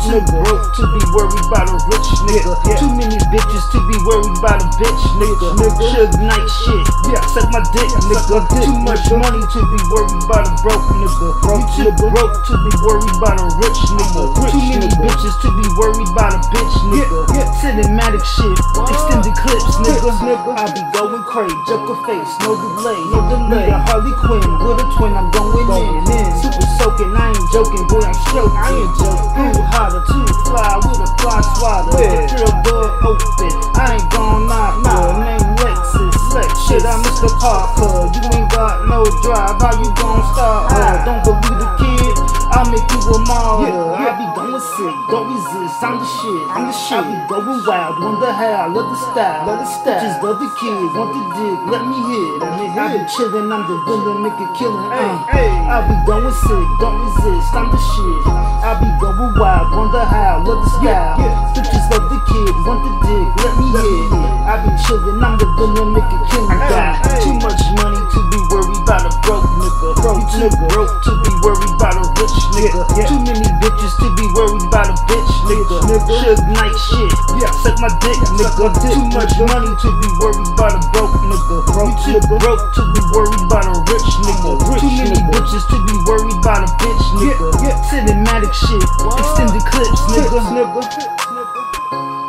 Too broke to be worried about a rich nigga. Yeah. Too many bitches to be worried about a bitch nigga. nigga. Suge Knight shit. Yeah. Suck my dick, nigga. Dick, too much money to be worried about a broke nigga. Broke, you too nigga. broke to be worried about a rich nigga. Rich too many nigga. bitches to be worried about a bitch nigga. Yeah. Yeah. Cinematic shit. Wow. Extended clips, nigga. nigga. I be going crazy. Joker face, no delay, no delay. Nigga, Harley Quinn with a twin. I'm going in. in. Super joking, boy, I'm stroking. I ain't joking. Too hotter, too fly with a fly swatter. Yeah. The drill door open, I ain't gon' knock. Nah, name Lexus, Lex. Shit, I'm Mr. Parker. You ain't got no drive, how you gon' start? Uh, don't believe the kid, I'll make you a martyr. Yeah, yeah. I be going sick, don't resist, I'm the shit. I'm the shit. I be going wild, wonder how, love the style. Love the style. Just love the kids, want the dick, let me hit. Let me I be hit. chillin', I'm the villain, make a killing. Hey, uh. hey. I be going sick, don't resist, I'm the shit. I be going wild, wonder how, love the style. Bitches love the kids, want the dick, let me hit. hit. I be chillin', I'm the villain, make a killing. Hey, hey. Too much money to be worried about a broke nigga. Broke nigga. broke to be worried about a rich nigga. Too many bitches to be worried about a bitch nigga. nigga. Suge Knight shit, Yeah. suck my dick nigga. my dick, Too much nigga. money to be worried about a broke nigga. Broke you too nigga. broke to be worried about a rich nigga. rich Too many nigga. bitches to be worried about a bitch nigga. yeah. Cinematic shit, extended clips nigga. Clips, nigga.